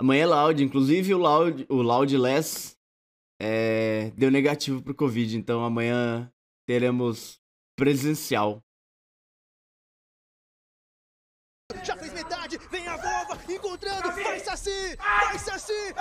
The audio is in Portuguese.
Amanhã é Loud, inclusive o Loud, o Loud Less é, deu negativo pro Covid, então amanhã teremos presencial. Já fez metade, vem a vova, encontrando, vai Saci, vai Saci!